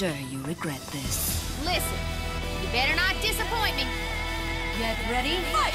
sure you regret this. Listen, you better not disappoint me. Get ready, fight!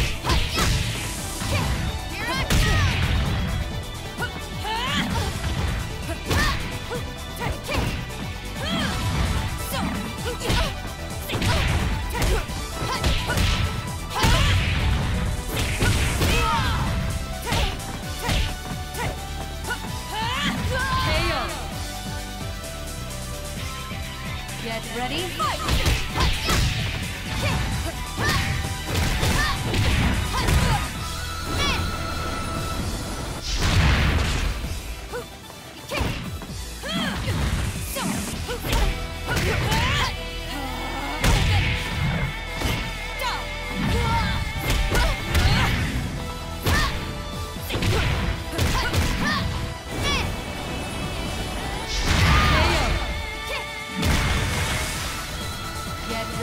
Ready, fight!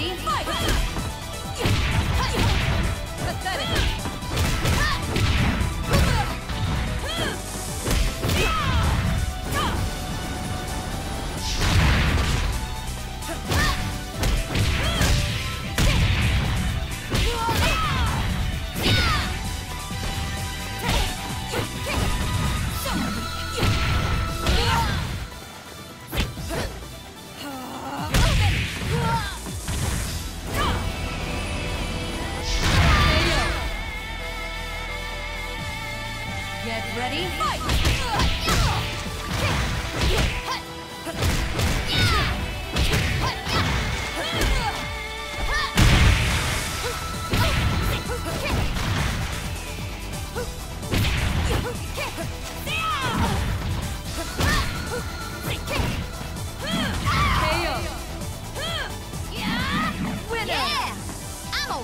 ready, fight! Get ready, fight!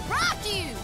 robbed you!